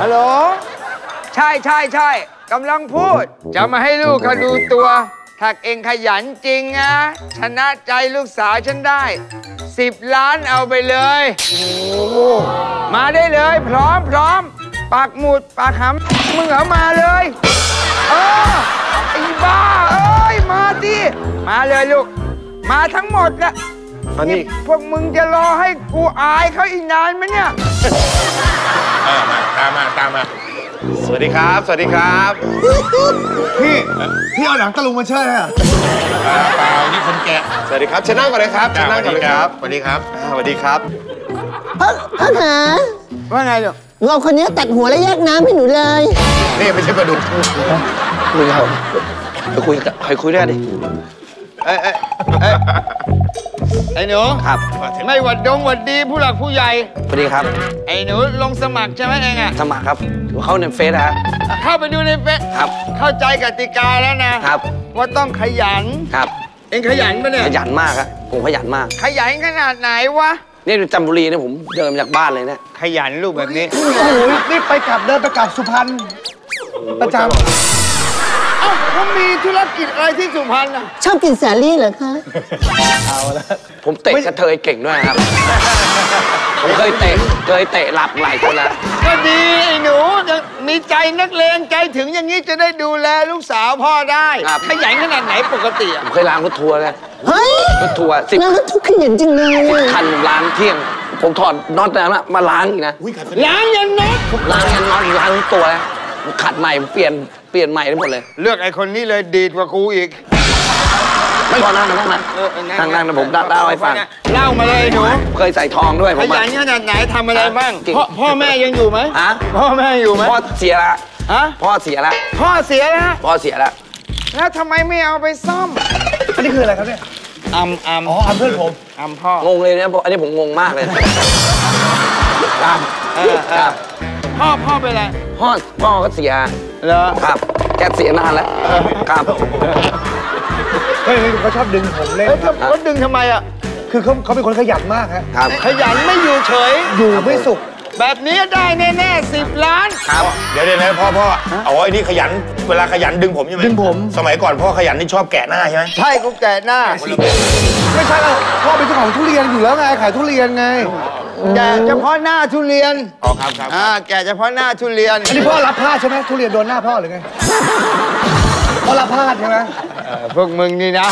ฮัลโหล ใช่ใช่ใช่กำลังพูด จะมาให้ลูกเขาดูตัว ถ้าเองขยันจริงนะชนะใจลูกสาวฉันได้10ล้านเอาไปเลย มาได้เลย พร้อมพร้อม ปากหมุดปากหำมึงเอามาเลย เออไอ้บ้า เอ้ย มาดิมาเลยลูก มาทั้งหมดละต อนนี้ พวกมึงจะรอให้กูอายเขาอีกนานไหมเนี่ย เออมาตามมาตามมา สวัสดีครับ สวัสดีครับพี่ พี่เอาหนังตะลุงมาเชิดให้เหรอเปล่านี่คนแกะสวัสดีครับเชิญนั่งก่อนเลยครับเชิญนั่งก่อนเลยครับสวัสดีครับอ่าสวัสดีครับ พ่อพ่อขาว่าไงลูกหนูเอาคนนี้ตัดหัวแล้วแยกน้ำให้หนูเลย นี่ไม่ใช่ปลาดุกคุยกับไปคุยกับใครคุยได้ดิ เอ้ยเอ้ยเอ้ย ไอ้หนูครับไม่หวัดดงหวัดดีผู้หลักผู้ใหญ่สวัสดีครับ ไอ้หนูลงสมัครใช่ไหมเองอะสมัครครับเขาในเฟซนะฮะเข้าไปดูในเฟซครับ เข้าใจกติกาแล้วนะครับ ว่าต้องขยันครับ เองขยันปะเนี่ยขยันมากครับผมขยันมาก ขยันขนาดไหนวะนี่อยู่จันทบุรีเนี่ยผมเดินมาจากบ้านเลยเนี่ยขยันลูกแบบนี้โอ้โหนี่ไปกลับเดินไปกลับสุพรรณประจเอ้า เขามีธุรกิจอะไรที่สุพรรณอะชอบกินสาลี่เหรอคะ ผมเตะกระเทยเก่งด้วยนะครับ ผมเคยเตะ เคยเตะหลับหลายคนแล้วก็ดีไอ้หนูยังมีใจนักเลงใจถึงอย่างนี้จะได้ดูแลลูกสาวพ่อได้ครับขยันขนาดไหนปกติอะผมเคยล้างรถทัวร์เลยเฮ้ยรถทัวร์สิบแล้วทุกขยันจังเลยอะคันล้างเที่ยง ผมถอดน็อตนะมาล้างอีกนะล้างยันน็อตล้างยันน็อตล้างทั้งตัวเลยขัดใหม่เปลี่ยน เปลี่ยนใหม่ทั้งหมดเลย เลือกไอ้คนนี้เลยดีดกว่ากูอีก ไม่พอนั่งนะนั่งนะเออเออนั่งนั่งนะผมเล่าให้ฟังเล่ามาเลยหนูเคยใส่ทองด้วยขผมยัอะนขนาดไหนทำอะไรบ้างจริงพ่อพ่อแม่ยังอยู่ไหมฮะพ่อแม่อยู่ไหมพ่อเสียละฮะพ่อเสียละพ่อเสียแล้วพ่อเสียละแล้วทำไมไม่เอาไปซ่อมำอันนี้คืออะไรครับเนี่ยอัมอัมอ๋ออันเพื่อนผมอัมพ่องงเลยเนี่ยอันนี้ผมงงมากเลยครับ เออเอคอรับพ่อพ่อเป็นอะไรพ่อพ่อก็เสียเหรอครับแกเสียนานแล้วครับเฮ้ยเขาชอบดึงผมเล่นเฮ้ยครับเขาดึงทำไมอะคือเขาเขาเป็นคนขยันมากฮะครับขยันไม่อยู่เฉยอยู่ไม่สุข แบบนี้ได้แน่ๆสิบล้านครับเดี๋ยวเดี๋ยวนะพ่อพ่ออ๋อไอ้นี่ขยันเวลาขยันดึงผมใช่ไหมดึงผม สมัยก่อนพ่อขยันนี่ชอบแกะหน้าใช่ไหมใช่กูแก่หน้าไม่ใช่แล้วพ่อเป็นเจ้าของทุเรียนอยู่แล้วไงขายทุเรียนไง แก่เฉพาะหน้าทุเรียนอ๋อครับครับอ่าแก่เฉพาะหน้าทุเรียนอันนี้พ่อรับพลาดใช่ไหมทุเรียนโดนหน้าพ่อหรือไงพ่อรับพลาดใช่ไหมเออพวกมึงนี่นะ